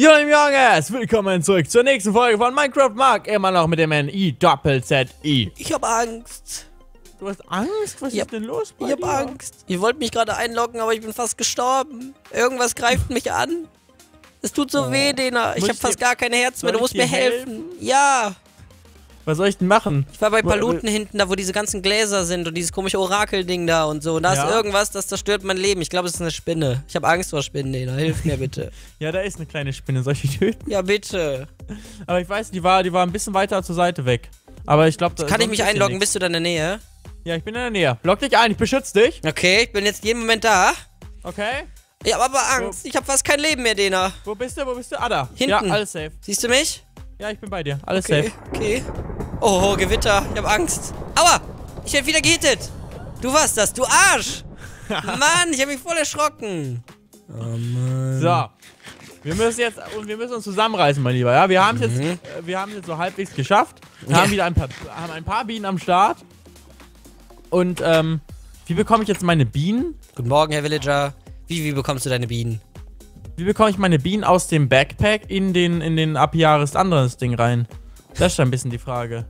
Jo, Junges, willkommen zurück zur nächsten Folge von Minecraft Mark. Immer noch mit dem NI Doppel-Z-I. Ich hab Angst. Du hast Angst? Was Ja, ist denn los bei Ich hab dir? Angst. Ihr wollt mich gerade einloggen, aber ich bin fast gestorben. Irgendwas greift mich an. Es tut so Oh. weh, Dena. Ich Muss hab ich fast gar kein Herz mehr. Du musst ich mir helfen. Ja. Was soll ich denn machen? Ich war bei Wo- Paluten hinten, da wo diese ganzen Gläser sind und dieses komische Orakelding da und so. Und da Ja. ist irgendwas, das zerstört mein Leben. Ich glaube, es ist eine Spinne. Ich habe Angst vor Spinnen, Dena. Hilf mir bitte. Ja, da ist eine kleine Spinne. Soll ich die töten? ja, bitte. Aber ich weiß, die war, die war ein bisschen weiter zur Seite weg. Aber ich glaube, Kann ich mich einloggen? Bist du da in der Nähe? Ja, ich bin in der Nähe. Log dich ein, ich beschütze dich. Okay, ich bin jetzt jeden Moment da. Okay? Ich hab aber Angst. Ich hab fast kein Leben mehr, Dena. Wo bist du? Wo bist du? Ah, da. Hinten. Ja, alles safe. Siehst du mich? Ja, ich bin bei dir. Alles Okay, safe. okay. Oh, Gewitter. Ich hab Angst. Aua! Ich werd wieder gehittet. Du warst das, du Arsch! Mann, ich hab mich voll erschrocken. Oh Mann. So. Wir müssen jetzt und wir müssen uns zusammenreißen, mein Lieber. Ja, wir haben es Mhm. jetzt, äh, wir haben es jetzt so halbwegs geschafft. Wir Ja. haben wieder ein paar, haben ein paar Bienen am Start. Und ähm, wie bekomme ich jetzt meine Bienen? Guten Morgen, Herr Villager. Wie, wie bekommst du deine Bienen? Wie bekomme ich meine Bienen aus dem Backpack in den in den Apiaris anderes Ding rein? Das ist ein bisschen die Frage.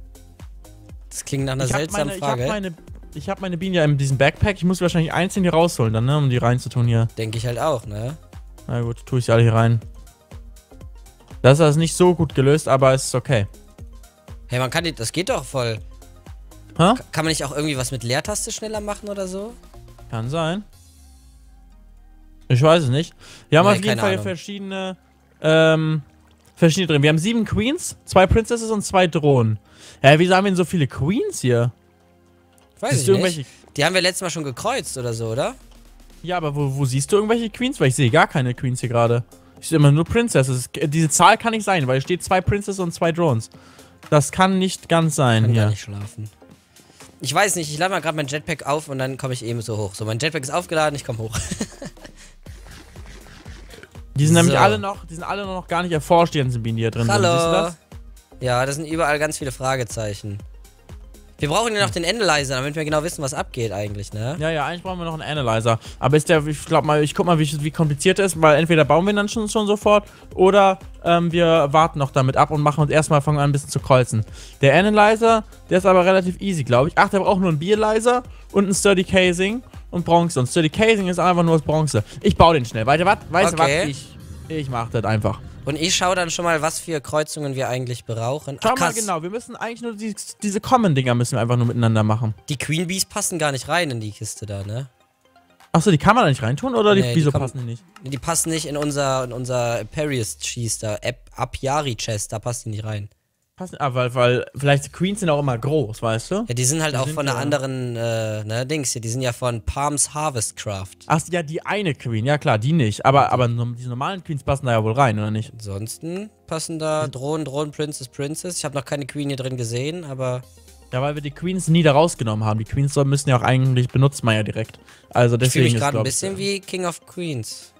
Das klingt nach einer ich habe seltsamen meine, ich hab Frage. meine, ich hab meine Bienen ja in diesem Backpack. Ich muss wahrscheinlich einzeln die rausholen, dann, ne, um die reinzutun hier. Denke ich halt auch, ne? Na gut, tue ich sie alle hier rein. Das ist also nicht so gut gelöst, aber es ist okay. Hey, man kann die. Das geht doch voll. Hä? Kann man nicht auch irgendwie was mit Leertaste schneller machen oder so? Kann sein. Ich weiß es nicht. Wir haben Nee, auf jeden Fall Ahnung. verschiedene, ähm, verschiedene drin. Wir haben sieben Queens, zwei Princesses und zwei Drohnen. Ja, wieso haben wir denn so viele Queens hier? Weiß Siehst ich du nicht. irgendwelche? Die haben wir letztes Mal schon gekreuzt oder so, oder? Ja, aber wo, wo siehst du irgendwelche Queens? Weil ich sehe gar keine Queens hier gerade. Ich sehe immer nur Princesses. Diese Zahl kann nicht sein, weil hier steht zwei Princesses und zwei Drones. Das kann nicht ganz sein Kann gar hier. nicht schlafen. Ich weiß nicht, ich lade mal gerade mein Jetpack auf und dann komme ich eben so hoch. So, mein Jetpack ist aufgeladen, ich komme hoch. Die sind nämlich So. alle noch, die sind alle noch gar nicht erforscht, die ganzen Bienen, die hier drin sind. Siehst du Hallo. das? Ja, das sind überall ganz viele Fragezeichen. Wir brauchen ja noch den Analyzer, damit wir genau wissen, was abgeht eigentlich, ne? Ja, ja, eigentlich brauchen wir noch einen Analyzer. Aber ist der, ich glaube mal, ich guck mal, wie, wie kompliziert der ist, weil entweder bauen wir ihn dann schon, schon sofort oder ähm, wir warten noch damit ab und machen uns erstmal fangen an, ein bisschen zu kreuzen. Der Analyzer, der ist aber relativ easy, glaube ich. Ach, der braucht nur einen Beerlizer und ein Sturdy Casing und Bronze. Und Sturdy Casing ist einfach nur aus Bronze. Ich baue den schnell. Weiter, was? Weißt du Okay. was? Ich, ich mach das einfach. Und ich schaue dann schon mal, was für Kreuzungen wir eigentlich brauchen. Schau Ach, mal genau, wir müssen eigentlich nur die, diese Common-Dinger müssen wir einfach nur miteinander machen. Die Queen Bees passen gar nicht rein in die Kiste da, ne? Achso, die kann man da nicht reintun oder die, Nee, die wieso kommen- passen die nicht? Die passen nicht in unser, in unser Aparius Cheese da, Ap Apiari Chest, da passt die nicht rein. Passen, ah, weil, weil vielleicht die Queens sind auch immer groß, weißt du? Ja, die sind halt Die auch sind von einer anderen, äh, ne, Dings hier, die sind ja von Palms Harvest Craft. Ach ja, die eine Queen, ja klar, die nicht. Aber, aber diese normalen Queens passen da ja wohl rein, oder nicht? Ansonsten passen da Drohnen, Drohnen, Princess, Princess. Ich habe noch keine Queen hier drin gesehen, aber Ja, weil wir die Queens nie da rausgenommen haben. Die Queens müssen ja auch eigentlich benutzt man ja direkt. Also ich fühle deswegen mich ist, gerade ein bisschen wie King of Queens.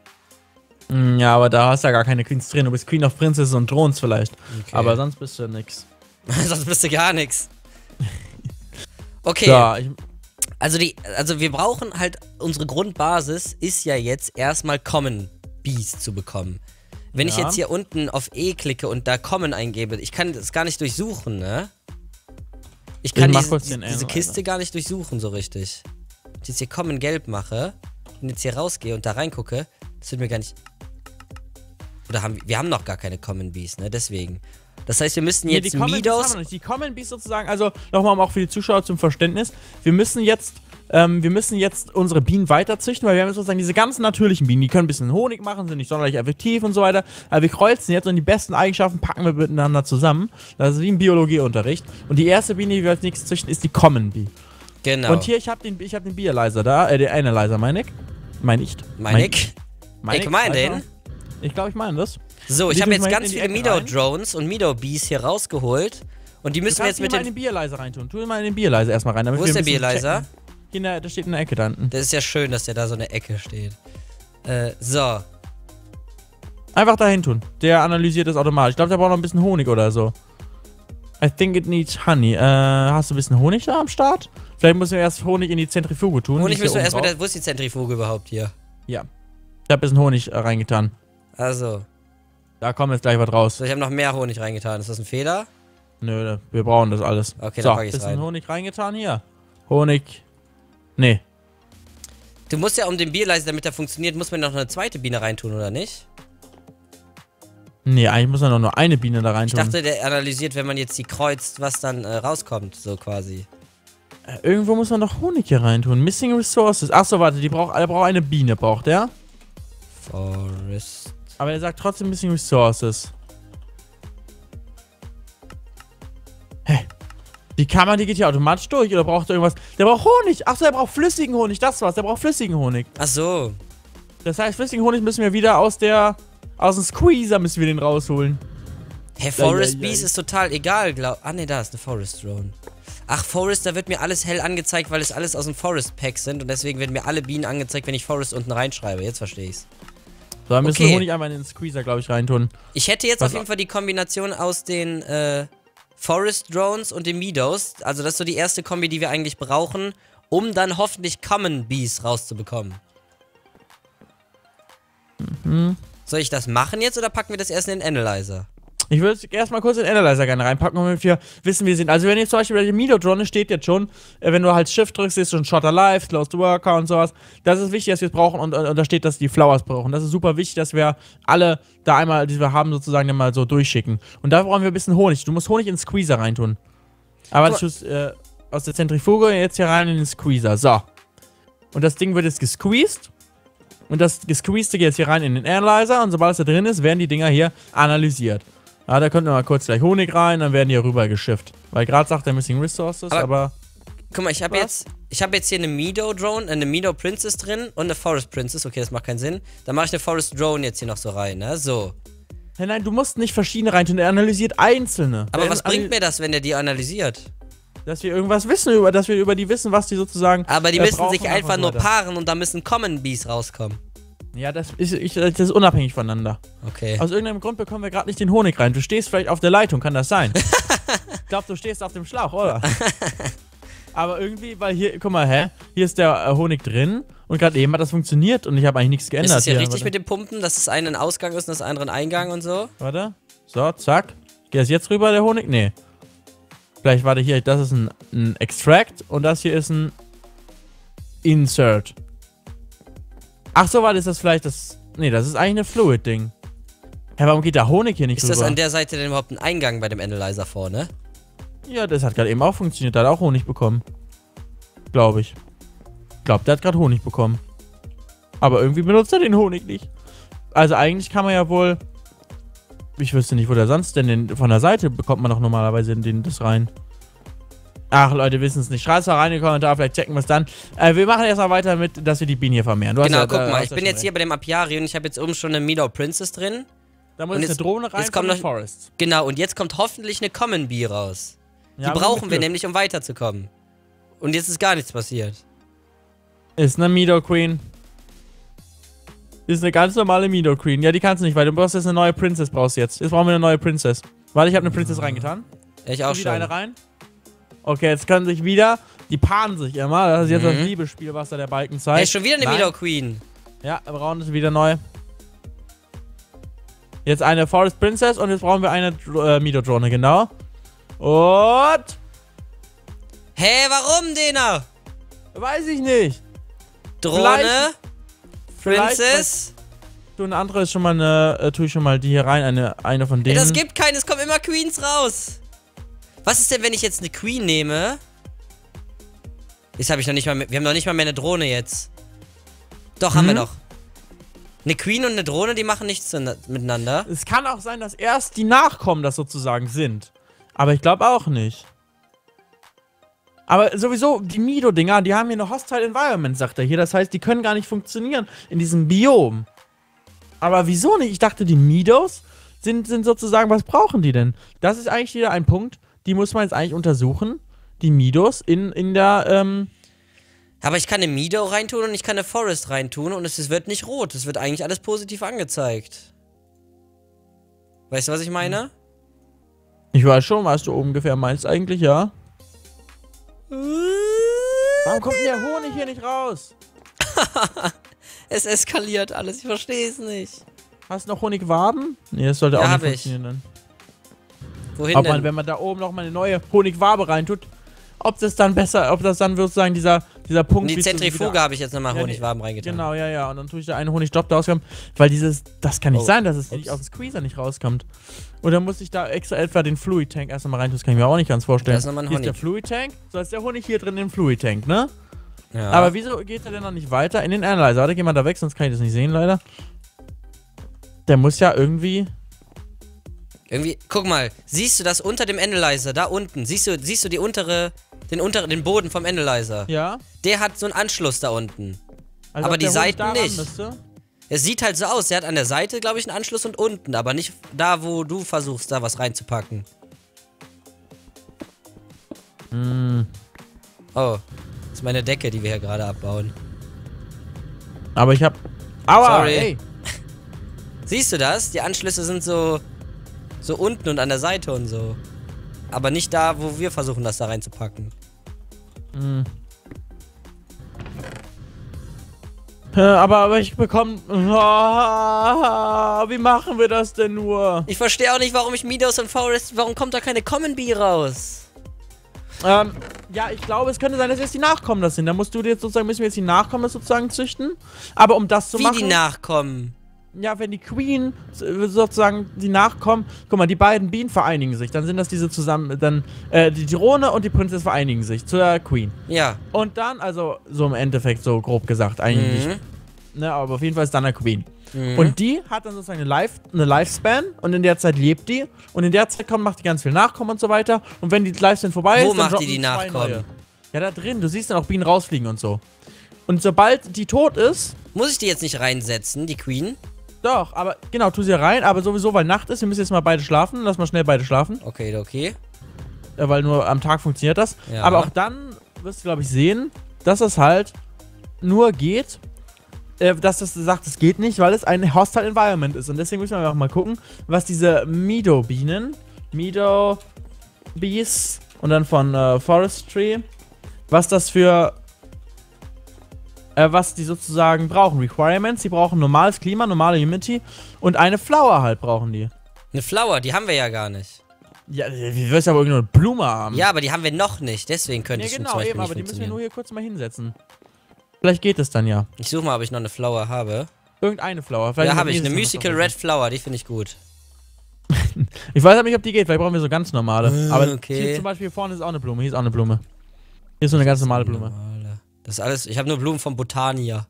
Ja, aber da hast du ja gar keine Queens drin. Du bist Queen of Princesses und Thrones vielleicht. Okay. Aber sonst bist du nix. Sonst bist du gar nichts. Okay, Ja, ich, also die, also wir brauchen halt, unsere Grundbasis ist ja jetzt erstmal Common Bees zu bekommen. Wenn ich Ja. jetzt hier unten auf E klicke und da Common eingebe, ich kann das gar nicht durchsuchen, ne? Ich kann mach diese, diese Analyzer. Kiste gar nicht durchsuchen so richtig. Wenn ich jetzt hier Common gelb mache und jetzt hier rausgehe und da reingucke, das wird mir gar nicht... Oder haben wir, haben noch gar keine Common Bees, ne? Deswegen. Das heißt, wir müssten Nee, jetzt die wir noch nicht. Die Common Bees sozusagen, also nochmal auch für die Zuschauer zum Verständnis. Wir müssen jetzt, ähm, wir müssen jetzt unsere Bienen weiterzüchten, weil wir haben sozusagen diese ganzen natürlichen Bienen, die können ein bisschen Honig machen, sind nicht sonderlich effektiv und so weiter. Aber wir kreuzen jetzt und die besten Eigenschaften packen wir miteinander zusammen. Das ist wie im Biologieunterricht. Und die erste Biene, die wir als nächstes züchten, ist die Common Bee. Genau. Und hier, ich habe den, ich hab den Beerlizer da, äh, den Analyzer, meine ich. Meine ich. Mein ich? Mein Ich meine den. Ich glaube, ich meine das. So, ich habe jetzt ganz viele Meadow-Drones und Meadow-Bees hier rausgeholt. Und die müssen wir jetzt mit mal in den dem... Beerlizer reintun. Tu mal in den Beerlizer erstmal rein. Wo ist der checken. Hier in der, der steht in der Ecke da hinten. Das ist ja schön, dass der da so in der Ecke steht. Äh, so. Einfach dahin tun. Der analysiert das automatisch. Ich glaube, der braucht noch ein bisschen Honig oder so. I think it needs honey. Äh, hast du ein bisschen Honig da am Start? Vielleicht müssen wir erst Honig in die Zentrifuge tun. Honig müssen wir erstmal... Wo ist die Zentrifuge überhaupt hier? Ja. Ich habe ein bisschen Honig äh, reingetan. Also. Da kommt jetzt gleich was raus. So, ich habe noch mehr Honig reingetan. Ist das ein Fehler? Nö, wir brauchen das alles. Okay, so, dann pack ich's bisschen rein. Honig reingetan hier. Honig. Nee. Du musst ja, um den Bierleiser, damit er funktioniert, muss man noch eine zweite Biene reintun, oder nicht? Nee, eigentlich muss man doch nur eine Biene da rein Ich dachte, der analysiert, wenn man jetzt die kreuzt, was dann äh, rauskommt, so quasi. Äh, Irgendwo muss man doch Honig hier reintun. Missing Resources. Achso, warte, die braucht, er braucht eine Biene, braucht er. Forest. Aber er sagt trotzdem Missing Resources. Hä? Die Kammer, die geht hier automatisch durch oder braucht er irgendwas? Der braucht Honig. Achso, er braucht flüssigen Honig. Das war's. Der braucht flüssigen Honig. Ach so. Das heißt, flüssigen Honig müssen wir wieder aus der. Aus dem Squeezer müssen wir den rausholen. Hä, Forest ja, ja. Bees ist total egal, glaub. Ah, ne, da ist eine Forest Drone. Ach, Forest, da wird mir alles hell angezeigt, weil es alles aus dem Forest Pack sind und deswegen werden mir alle Bienen angezeigt, wenn ich Forest unten reinschreibe. Jetzt verstehe ich's. So, dann müssen Okay. wir Honig einmal in den Squeezer, glaube ich, reintun. Ich hätte jetzt Was- auf jeden Fall die Kombination aus den äh, Forest Drones und den Meadows. Also das ist so die erste Kombi, die wir eigentlich brauchen, um dann hoffentlich Common Bees rauszubekommen. Mhm. Soll ich das machen jetzt oder packen wir das erst in den Analyzer? Ich würde erstmal kurz den Analyzer gerne reinpacken, damit wir wissen, wie wir sind. Also, wenn jetzt zum Beispiel bei der Mido-Drone steht jetzt schon, äh, wenn du halt Shift drückst, ist schon Shot Alive, Close to Worker und sowas. Das ist wichtig, dass wir es brauchen und, und, da steht, dass die Flowers brauchen. Das ist super wichtig, dass wir alle da einmal, die wir haben, sozusagen dann mal so durchschicken. Und da brauchen wir ein bisschen Honig. Du musst Honig in den Squeezer reintun. Aber das ist äh, aus der Zentrifuge jetzt hier rein in den Squeezer. So. Und das Ding wird jetzt gesqueezed. Und das gesqueezte geht jetzt hier rein in den Analyzer. Und sobald es da drin ist, werden die Dinger hier analysiert. Ja, da könnten wir mal kurz gleich Honig rein, dann werden die hier rüber geschifft. Weil gerade sagt er Missing Resources, Aber- aber, Guck mal, ich habe jetzt, ich habe jetzt hier eine Meadow Drone, äh, eine Meadow Princess drin und eine Forest Princess. Okay, das macht keinen Sinn. Dann mache ich eine Forest Drone jetzt hier noch so rein, ne? So. Nein, nein, du musst nicht verschiedene reintun, er analysiert einzelne. Aber Der was bringt mir das, wenn der die analysiert? Dass wir irgendwas wissen über, dass wir über die wissen, was die sozusagen. Aber die äh, müssen sich einfach nur paaren und da müssen Common Bees rauskommen. Ja, das ist, ich, das ist unabhängig voneinander. Okay. Aus irgendeinem Grund bekommen wir gerade nicht den Honig rein. Du stehst vielleicht auf der Leitung, kann das sein? ich glaube, du stehst auf dem Schlauch, oder? Aber irgendwie, weil hier, guck mal, hä? Hier ist der äh, Honig drin und gerade eben hat das funktioniert und ich habe eigentlich nichts Ist geändert. das hier richtig warte. mit dem Pumpen, dass das eine ein Ausgang ist und das andere ein Eingang und so? Warte. So, zack. Geht das jetzt rüber, der Honig? Nee. Vielleicht, warte, hier, das ist ein, ein Extract und das hier ist ein Insert. Ach so, warte, ist das vielleicht das. Nee, das ist eigentlich eine Fluid-Ding. Hä, warum geht der Honig hier nicht Ist das rüber? an der Seite denn überhaupt ein Eingang bei dem Analyzer vorne? ja, das hat gerade eben auch funktioniert. Der hat auch Honig bekommen. Glaube ich. Glaub, der hat gerade Honig bekommen. Aber irgendwie benutzt er den Honig nicht. Also eigentlich kann man ja wohl. Ich wüsste nicht, wo der sonst denn den, von der Seite bekommt man doch normalerweise den, das rein. Ach, Leute, wissen es nicht. Schreibt es mal rein in die Kommentare, vielleicht checken wir es dann. Äh, wir machen erstmal weiter mit, dass wir die Bienen hier vermehren. Du hast Genau, ja- guck da mal, ich bin schon jetzt hier bei dem Apiari und ich habe jetzt oben schon eine Meadow Princess drin. Da muss und jetzt eine Drohne rein jetzt kommt noch- Forests. Genau, und jetzt kommt hoffentlich eine Common Bee raus. Die Ja, brauchen mit wir nämlich, um weiterzukommen. Und jetzt ist gar nichts passiert. Ist eine Meadow Queen. Ist eine ganz normale Meadow Queen. Ja, die kannst du nicht, weil du brauchst jetzt eine neue Princess brauchst jetzt. Jetzt brauchen wir eine neue Princess. Warte, ich habe eine Princess reingetan. Ja, ich auch wieder eine schon. rein. Okay, jetzt können sich wieder. Die paaren sich immer. Das ist jetzt Mhm. das Liebesspiel, was da der Balken zeigt. Hey, schon wieder eine Nein. Queen. Ja, wir brauchen das wieder neu. Jetzt eine Forest Princess und jetzt brauchen wir eine äh, Meadow Drohne, genau. Und. Hä, warum, Dena? Weiß ich nicht. Drohne, Vielleicht- Princess. Du, eine andere ist schon mal eine. Äh, tue ich schon mal die hier rein. Eine, eine von denen. das gibt keinen, es kommen immer Queens raus. Was ist denn, wenn ich jetzt eine Queen nehme? Jetzt habe ich noch nicht mal, mehr- wir haben noch nicht mal mehr eine Drohne jetzt. Doch, haben wir Mhm. noch. Eine Queen und eine Drohne, die machen nichts miteinander. Es kann auch sein, dass erst die Nachkommen das sozusagen sind. Aber ich glaube auch nicht. Aber sowieso, die Mido-Dinger, die haben hier eine Hostile Environment, sagt er hier. Das heißt, die können gar nicht funktionieren in diesem Biom. Aber wieso nicht? Ich dachte, die Midos sind, sind sozusagen, was brauchen die denn? Das ist eigentlich wieder ein Punkt, die muss man jetzt eigentlich untersuchen. Die Midos in, in der, ähm, Aber ich kann eine Meadow reintun und ich kann eine Forest reintun und es, es wird nicht rot. Es wird eigentlich alles positiv angezeigt. Weißt du, was ich meine? ich weiß schon, was du ungefähr meinst eigentlich, ja. Warum kommt der Honig hier nicht raus? Es eskaliert alles, ich verstehe es nicht. Hast du noch Honigwaben? Nee, das sollte Ja, auch nicht hab ich. funktionieren dann. Wohin Ob denn? man, wenn man da oben noch mal eine neue Honigwabe reintut, ob das dann besser, ob das dann sozusagen dieser, dieser Punkt In die Zentrifuge habe ich jetzt nochmal Ja, Honigwaben reingetan. Genau, ja, ja. Und dann tue ich da einen Honigdrop da rauskommen, weil dieses, das kann nicht Oh. sein, dass es nicht aus dem Squeezer nicht rauskommt. Dann muss ich da extra etwa den Fluid Tank erst mal rein, das kann ich mir auch nicht ganz vorstellen. Da ist nochmal ein hier ist der Honig. Fluid Tank, so ist der Honig hier drin im Fluid Tank, ne? Ja. Aber wieso geht er denn noch nicht weiter in den Analyzer? Warte, geh mal da weg, sonst kann ich das nicht sehen, leider. Der muss ja irgendwie. Irgendwie, guck mal, siehst du das unter dem Analyzer, da unten? Siehst du, siehst du die untere, den unteren, den Boden vom Analyzer? Ja. Der hat so einen Anschluss da unten. Also Aber die Seiten nicht. Es sieht halt so aus, der hat an der Seite, glaube ich, einen Anschluss und unten, aber nicht da, wo du versuchst, da was reinzupacken. Hm. Oh, das ist meine Decke, die wir hier gerade abbauen. Aber ich hab. Aua, Sorry. ey. Siehst du das? Die Anschlüsse sind so, so unten und an der Seite und so. Aber nicht da, wo wir versuchen, das da reinzupacken. Hm. Aber, aber ich bekomme. wie machen wir das denn nur? Ich verstehe auch nicht, warum ich Midos und Forest, warum kommt da keine Common Bee raus? Ähm, ja, ich glaube, es könnte sein, dass jetzt die Nachkommen das sind. Da musst du dir jetzt sozusagen, müssen wir jetzt die Nachkommen das sozusagen züchten. Aber um das zu Wie machen. die Nachkommen? Ja, wenn die Queen sozusagen die Nachkommen. Guck mal, die beiden Bienen vereinigen sich. Dann sind das diese zusammen. Dann, äh, die Drohne und die Prinzessin vereinigen sich zur Queen. Ja. Und dann, also, so im Endeffekt, so grob gesagt, eigentlich. Mhm. Ne, aber auf jeden Fall ist dann eine Queen. Mhm. Und die hat dann sozusagen eine, Life, eine Lifespan und in der Zeit lebt die und in der Zeit kommt, macht die ganz viel Nachkommen und so weiter. Und wenn die Lifespan vorbei Wo ist, dann macht die die Nachkommen? Ja, da drin. Du siehst dann auch Bienen rausfliegen und so. Und sobald die tot ist, Muss ich die jetzt nicht reinsetzen, die Queen? Doch, aber genau, tu sie rein, aber sowieso, weil Nacht ist, wir müssen jetzt mal beide schlafen. Lass mal schnell beide schlafen, Okay, okay. äh, weil nur am Tag funktioniert das. Ja. Aber auch dann wirst du, glaube ich, sehen, dass es halt nur geht, äh, dass das sagt, es geht nicht, weil es ein Hostile Environment ist. Und deswegen müssen wir auch mal gucken, was diese Mido-Bienen, Mido-Bees und dann von äh, Forestry, was das für, äh, was die sozusagen brauchen. Requirements, die brauchen normales Klima, normale Humidity und eine Flower halt brauchen die. Eine Flower, die haben wir ja gar nicht. Ja, wie wirst du aber irgendeine Blume haben? Ja, aber die haben wir noch nicht, deswegen könnte Ja, es schon genau, zum eben, nicht aber die müssen wir nur hier kurz mal hinsetzen. Vielleicht geht es dann ja. Ich suche mal, ob ich noch eine Flower habe. Irgendeine Flower. Vielleicht Ja, habe ich. Eine Musical. Red Flower, die finde ich gut. Ich weiß aber nicht, ob die geht, vielleicht brauchen wir so ganz normale. Äh, aber okay. hier zum Beispiel hier vorne ist auch eine Blume. Hier ist auch eine Blume. Hier ist so eine ganz normale Blume. Das ist alles. Ich habe nur Blumen von Botania.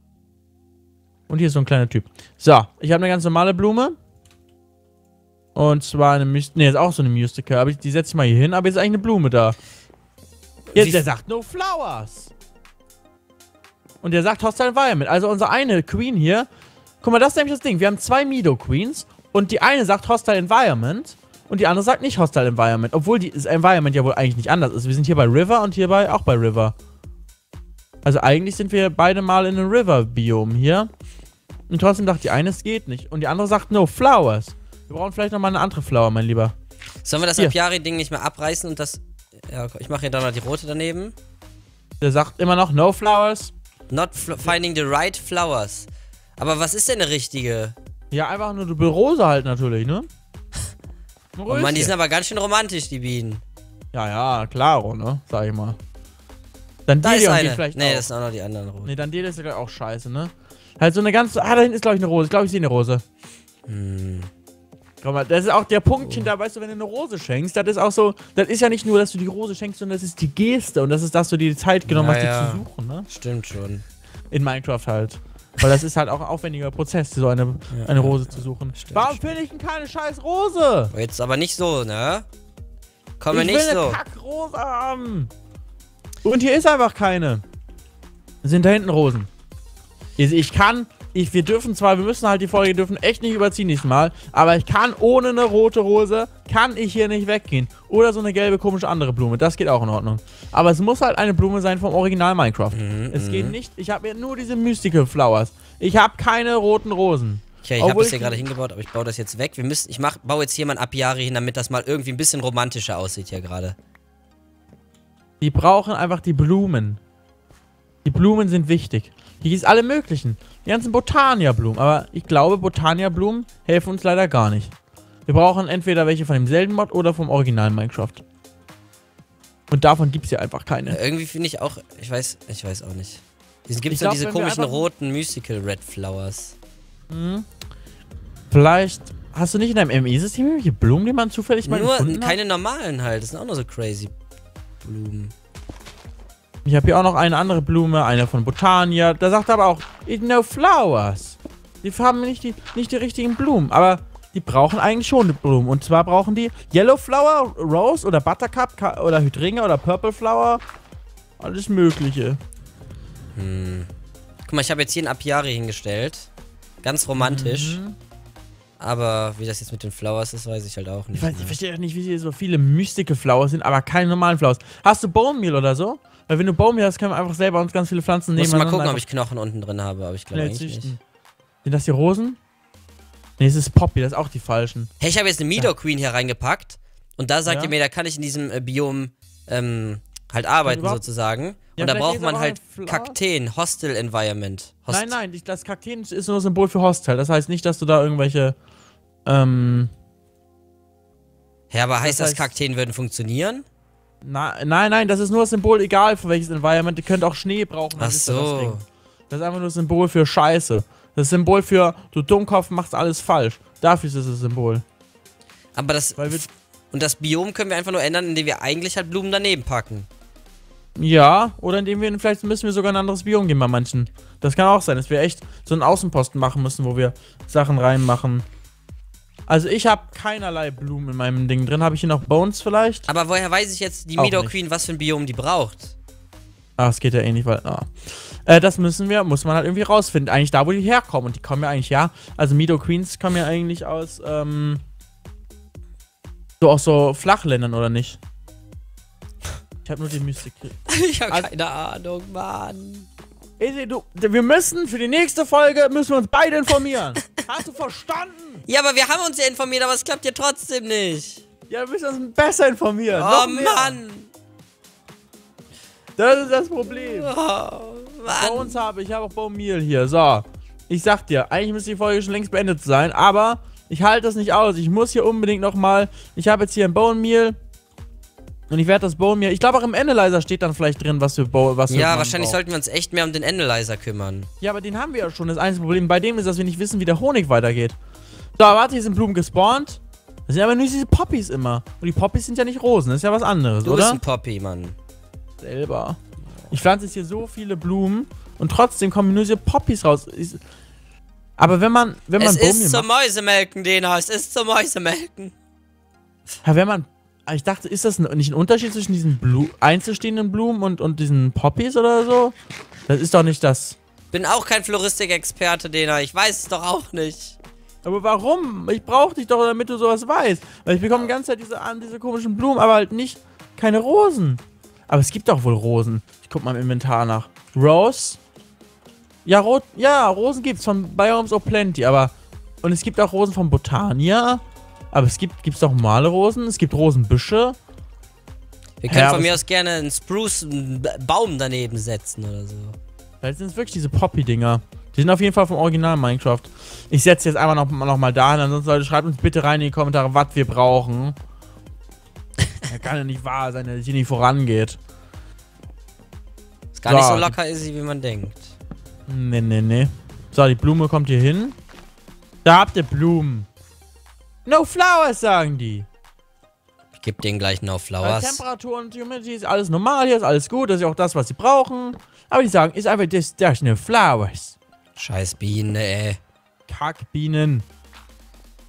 Und hier ist so ein kleiner Typ. So, ich habe eine ganz normale Blume. Und zwar eine Myst Ne, ist auch so eine Mystical. Aber ich, die setze ich mal hier hin. Aber jetzt ist eigentlich eine Blume da. Jetzt, der sagt no flowers. Und der sagt Hostile Environment. Also unsere eine Queen hier. Guck mal, das ist nämlich das Ding. Wir haben zwei Mido Queens. Und die eine sagt Hostile Environment. Und die andere sagt nicht Hostile Environment. Obwohl die, das Environment ja wohl eigentlich nicht anders ist. Wir sind hier bei River und hierbei auch bei River. Also eigentlich sind wir beide mal in einem River-Biom hier. Und trotzdem sagt die eine, es geht nicht. Und die andere sagt no flowers. Wir brauchen vielleicht nochmal eine andere Flower, mein Lieber. Sollen wir das. Apiari-Ding nicht mehr abreißen und das. Ja, ich mache hier dann noch die rote daneben. Der sagt immer noch no flowers. Not fl finding the right flowers. Aber was ist denn eine richtige? Ja, einfach nur die Rose halt natürlich, ne? Oh Mann, die sind aber ganz schön romantisch, die Bienen. Ja, ja, klaro, ne? Sag ich mal. Dann Da die ist eine. vielleicht Nee, auch. das sind auch noch die anderen roten. Nee, dann die ist ja auch scheiße, ne? Halt so eine ganz. Ah, da hinten ist, glaube ich, eine Rose. Ich glaube, ich sehe eine Rose. Hm. Guck mal, das ist auch der Punktchen da, weißt du, wenn du eine Rose schenkst, das ist auch so, das ist ja nicht nur, dass du die Rose schenkst, sondern das ist die Geste und das ist, dass du dir die Zeit genommen Ja, hast, die ja. zu suchen, ne? Stimmt schon. In Minecraft halt. Weil das ist halt auch ein aufwendiger Prozess, so eine, Ja, eine ja, Rose zu suchen. Stimmt, Warum finde ich denn keine scheiß Rose? Jetzt aber nicht so, ne? Komm mir ich nicht will so. eine Kackrose haben. Und hier ist einfach keine. Sind da hinten Rosen. Ich, kann, ich, wir dürfen zwar, wir müssen halt die Folge dürfen echt nicht überziehen nächstes Mal, aber ich kann ohne eine rote Rose, kann ich hier nicht weggehen. Oder so eine gelbe komische andere Blume, das geht auch in Ordnung. Aber es muss halt eine Blume sein vom Original Minecraft. Mhm, es mhm. geht nicht, ich habe mir nur diese Mystical Flowers. Ich habe keine roten Rosen. Okay, ich habe das hier gerade hingebaut, aber ich baue das jetzt weg. Wir müssen, ich mach, baue jetzt hier mal ein Apiari hin, damit das mal irgendwie ein bisschen romantischer aussieht hier gerade. Die brauchen einfach die Blumen. Die Blumen sind wichtig. Hier gibt es alle möglichen. Die ganzen Botania-Blumen. Aber ich glaube, Botania-Blumen helfen uns leider gar nicht. Wir brauchen entweder welche von demselben Mod oder vom Original Minecraft. Und davon gibt es ja einfach keine. Irgendwie finde ich auch, ich weiß, ich weiß auch nicht. Gibt Ich es glaub, diese wenn wir komischen roten Mystical Red Flowers? Hm. Vielleicht hast du nicht in deinem ME-System irgendwelche Blumen, die man zufällig mal Nur gefunden keine normalen halt, das sind auch nur so crazy Blumen. Ich habe hier auch noch eine andere Blume, eine von Botania. Da sagt er aber auch, it no flowers. Die haben nicht die, nicht die richtigen Blumen, aber die brauchen eigentlich schon Blumen. Und zwar brauchen die Yellow Flower, Rose oder Buttercup oder Hydringe oder Purple Flower. Alles Mögliche. Hm. Guck mal, ich habe jetzt hier ein Apiari hingestellt. Ganz romantisch. Mhm. Aber wie das jetzt mit den Flowers ist, weiß ich halt auch nicht. Ich, weiß, ich ne? verstehe auch nicht, wie hier so viele mystische Flowers sind, aber keine normalen Flowers. Hast du Bone Meal oder so? Weil wenn du Bone Meal hast, können wir einfach selber uns ganz viele Pflanzen nehmen. Muss mal gucken, ob ich Knochen unten drin habe, aber ich glaube schnell eigentlich züchten. nicht. Sind das die Rosen? Nee, es ist Poppy, das ist auch die falschen. Hey, ich habe jetzt eine Meadow Queen hier reingepackt. Und da sagt Ja. ihr mir, da kann ich in diesem äh, Biom ähm, halt arbeiten sozusagen. Ja, und da braucht man halt Kakteen, Hostile Environment. Host Nein, nein, das Kakteen ist nur ein Symbol für Hostile. Das heißt nicht, dass du da irgendwelche. Ähm. Ja, aber heißt Das das, heißt- Kakteen würden funktionieren? Na, nein, nein, das ist nur das Symbol, egal für welches Environment. Ihr könnt auch Schnee brauchen. Ach das so. Ding. Das ist einfach nur das Symbol für Scheiße. Das Symbol für du Dummkopf machst alles falsch. Dafür ist es das Symbol. Aber das. Weil wir, Und das Biom können wir einfach nur ändern, indem wir eigentlich halt Blumen daneben packen. Ja, oder indem wir vielleicht müssen wir sogar ein anderes Biom gehen bei manchen. Das kann auch sein, dass wir echt so einen Außenposten machen müssen, wo wir Sachen reinmachen. Also ich habe keinerlei Blumen in meinem Ding drin. Habe ich hier noch Bones vielleicht? Aber woher weiß ich jetzt, die Auch Meadow. Queen, was für ein Biom die braucht? Ah, es geht ja eh nicht, weil. Ah. Äh, das müssen wir, muss man halt irgendwie rausfinden. Eigentlich da, wo die herkommen. Und die kommen ja eigentlich, ja. Also Meadow Queens kommen ja eigentlich aus, ähm. So aus so Flachländern, oder nicht? Ich habe nur die Mystik. ich habe Also- keine Ahnung, Mann. Du, wir müssen für die nächste Folge müssen wir uns beide informieren. Hast du verstanden? Ja, aber wir haben uns ja informiert, aber es klappt ja trotzdem nicht. Ja, wir müssen uns besser informieren. Oh. Mann. Das ist das Problem. Oh, Bei Mann. uns habe ich habe auch Bone Meal hier. So. Ich sag dir, eigentlich müsste die Folge schon längst beendet sein, aber ich halte das nicht aus. Ich muss hier unbedingt nochmal. Ich habe jetzt hier ein Bone Meal. Und ich werde das Bone Meal. Ich glaube auch im Analyzer steht dann vielleicht drin, was wir Bo was wir Ja, man wahrscheinlich braucht. sollten wir uns echt mehr um den Analyzer kümmern. Ja, aber den haben wir ja schon. Das einzige Problem bei dem ist, dass wir nicht wissen, wie der Honig weitergeht. So, warte, hier sind Blumen gespawnt. Das sind aber nur diese Poppies immer. Und die Poppies sind ja nicht Rosen, das ist ja was anderes, Du bist oder? ein Poppy, Mann. Selber. Ich pflanze jetzt hier so viele Blumen und trotzdem kommen nur diese Poppies raus. Ich, aber wenn man, wenn man Es Bone ist zum macht, Mäusemelken, Dena. Es ist zum Mäusemelken. ja, wenn man, ich dachte, ist das nicht ein Unterschied zwischen diesen Blu einzelstehenden Blumen und, und diesen Poppies oder so? Das ist doch nicht das. Bin auch kein Floristik-Experte, Dena. Ich weiß es doch auch nicht. Aber warum? Ich brauche dich doch, damit du sowas weißt. Weil ich bekomme die ganze Zeit diese, diese komischen Blumen, aber halt nicht keine Rosen. Aber es gibt doch wohl Rosen. Ich guck mal im Inventar nach. Rose? Ja, Rot, ja, Rosen gibt's von Biomes of Plenty, aber. Und es gibt auch Rosen von Botania. Aber es gibt gibt's doch normale Rosen. Es gibt Rosenbüsche. Wir Ja, können aber von mir aus gerne einen Spruce, einen B- Baum daneben setzen oder so. Vielleicht sind es wirklich diese Poppy-Dinger. Die sind auf jeden Fall vom Original Minecraft. Ich setze jetzt einfach noch, noch mal da hin. Ansonsten, Leute, schreibt uns bitte rein in die Kommentare, was wir brauchen. ja, kann ja nicht wahr sein, dass es hier nicht vorangeht. Ist gar nicht So. so locker easy, wie man denkt. Nee, nee, nee. So, die Blume kommt hier hin. Da habt ihr Blumen. No flowers, sagen die. Ich geb denen gleich Weil Flowers. Temperatur und Humidity ist alles normal, hier ist alles gut, das ist ja auch das, was sie brauchen. Aber die sagen, ist einfach das, das no flowers. Scheiß Biene, ey. Kackbienen.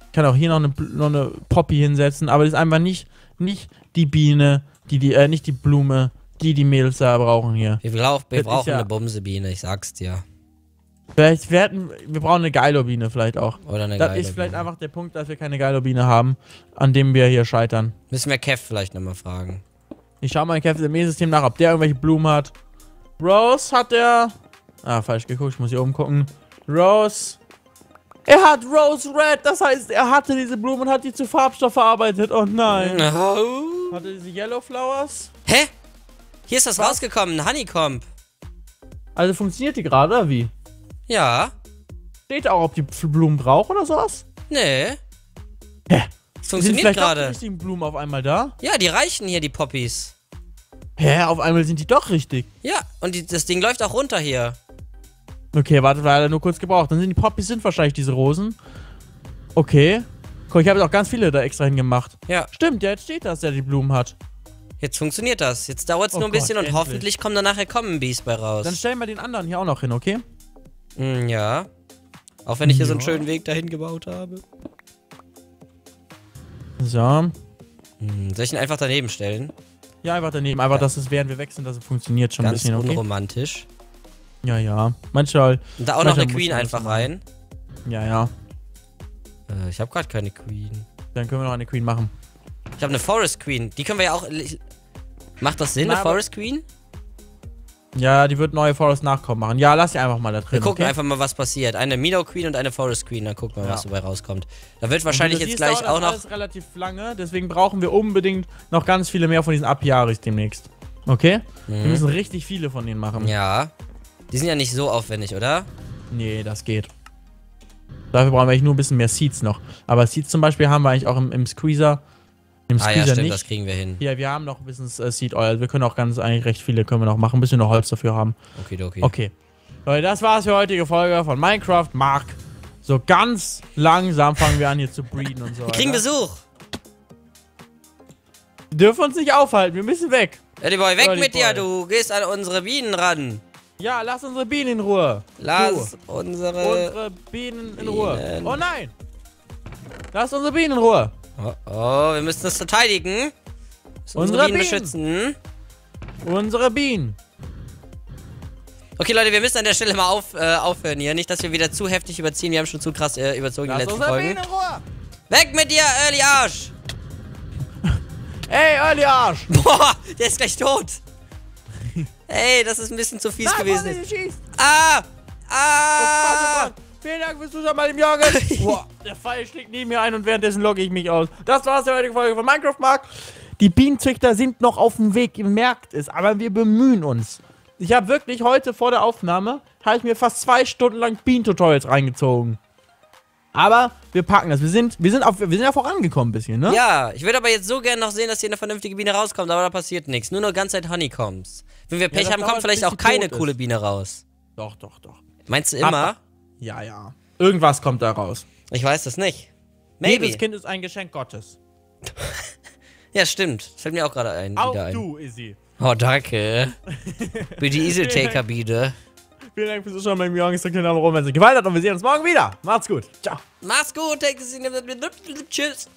Ich kann auch hier noch eine, noch eine Poppy hinsetzen, aber das ist einfach nicht, nicht die Biene, die die, äh, nicht die Blume, die die Mädels da brauchen hier. Wir, glaub, wir Das brauchen ja- eine Bumsebiene, ich sag's dir. Vielleicht werden, wir brauchen eine Geilo-Biene vielleicht auch. Oder eine Das ist vielleicht einfach der Punkt, dass wir keine Geilo-Biene haben, an dem wir hier scheitern. Müssen wir Kev vielleicht nochmal fragen. Ich schau mal in Kevin im E-System nach, ob der irgendwelche Blumen hat. Rose hat der. Ah, falsch geguckt, ich muss hier oben gucken. Rose. Er hat Rose Red, das heißt, er hatte diese Blumen und hat die zu Farbstoff verarbeitet. Oh nein. Oh. Hatte diese Yellow Flowers? Hä? Hier ist das Was? rausgekommen, ein Honeycomb. Also funktioniert die gerade, oder wie? Ja. Steht auch, ob die Blumen braucht oder sowas? Nee. Hä? Sind funktioniert vielleicht auch die gerade. richtigen Blumen auf einmal da? Ja, die reichen hier, die Poppies. Hä, auf einmal sind die doch richtig. Ja, und die, das Ding läuft auch runter hier. Okay, warte, weil er nur kurz gebraucht. Dann sind die Poppies sind wahrscheinlich diese Rosen. Okay. Guck, ich habe jetzt auch ganz viele da extra hingemacht. Ja, Stimmt, ja, jetzt steht das, der die Blumen hat. jetzt funktioniert das. Jetzt dauert es Oh nur ein bisschen Gott, und endlich. hoffentlich kommen dann nachher Common Bees bei raus. Dann stellen wir den anderen hier auch noch hin, okay? Mm, ja. Auch wenn ich hier so einen Ja. schönen Weg dahin gebaut habe. So. Hm, soll ich ihn einfach daneben stellen? Ja, einfach daneben. Einfach, dass es während wir wechseln, dass es funktioniert schon ein Ganz bisschen, okay? unromantisch. Ja, ja. Manchmal. Und da auch noch eine Queen einfach rein. Ja, ja. Äh, ich habe gerade keine Queen. Dann können wir noch eine Queen machen. Ich habe eine Forest Queen. Die können wir ja auch. Macht das Sinn, Na, eine Forest Queen? Ja, die wird neue Forest Nachkommen machen. Ja, lass sie einfach mal da drin. Wir gucken okay? einfach mal, was passiert. Eine Meadow Queen und eine Forest Queen. Dann gucken wir, Ja. was dabei rauskommt. Da wird wahrscheinlich jetzt gleich auch das noch. alles relativ lange, deswegen brauchen wir unbedingt noch ganz viele mehr von diesen Apiaris demnächst. Okay? Wir Mhm. müssen richtig viele von denen machen. Ja. Die sind ja nicht so aufwendig, oder? Nee, das geht. Dafür brauchen wir eigentlich nur ein bisschen mehr Seeds noch. Aber Seeds zum Beispiel haben wir eigentlich auch im, im Squeezer. Im Ah ja, Squeezer stimmt, das nicht. kriegen wir hin. Ja, wir haben noch ein bisschen äh, Seed Oil. Wir können auch ganz eigentlich recht viele können wir noch machen, bis wir noch Holz dafür haben. Okay, okay. Okay. Leute, das war's für heutige Folge von Minecraft Mark. So ganz langsam fangen wir an hier zu breeden und so. Wir kriegen. Besuch. Wir dürfen uns nicht aufhalten, wir müssen weg. Eddie Boy, weg Eddie mit dir, Boy. du gehst an unsere Bienen ran. Ja, lass unsere Bienen in Ruhe. Lass unsere. unsere Bienen in Ruhe. Bienen. Oh nein! Lass unsere Bienen in Ruhe. Oh, oh, wir müssen das verteidigen. Müssen Unsere Bienen Bienen. beschützen. Unsere Bienen. Okay, Leute, wir müssen an der Stelle mal auf, äh, aufhören hier. Nicht, dass wir wieder zu heftig überziehen. Wir haben schon zu krass äh, überzogen in Lass den letzten unsere Folgen. Weg mit dir, Early Arsch! Ey, Early Arsch. Boah, der ist gleich tot. Ey, das ist ein bisschen zu fies Nein, gewesen. Sie schießt. Ah! Oh Gott, oh Ah! Gott. Vielen Dank fürs Zuschauen, meine Jungen. Boah, der Pfeil schlägt neben mir ein und währenddessen logge ich mich aus. Das war's der heutige Folge von Minecraft Mark. Die Bienenzüchter sind noch auf dem Weg, ihr merkt es, aber wir bemühen uns. Ich habe wirklich heute vor der Aufnahme, habe ich mir fast zwei Stunden lang Bienentutorials reingezogen. Aber wir packen das. Wir sind, wir sind, auf, wir sind ja vorangekommen ein bisschen, ne? Ja, ich würde aber jetzt so gerne noch sehen, dass hier eine vernünftige Biene rauskommt, aber da passiert nichts. Nur noch ganz Zeit Honeycombs. Wenn wir Pech das haben, kommt vielleicht auch keine coole. Biene raus. Doch, doch, doch. Meinst du immer? Aber- Ja, ja. Irgendwas kommt da raus. Ich weiß das nicht. Maybe. Jedes Kind ist ein Geschenk Gottes. Ja, stimmt. Das fällt mir auch gerade ein. Auch ein. du, Izzy. Oh, danke. Bitte Easy Taker, bitte. Vielen Dank fürs Zuschauen, mein Jungs. Drückt den Daumen hoch, wenn es euch gefallen hat und wir sehen uns morgen wieder. Macht's gut. Ciao. Mach's gut. Tschüss.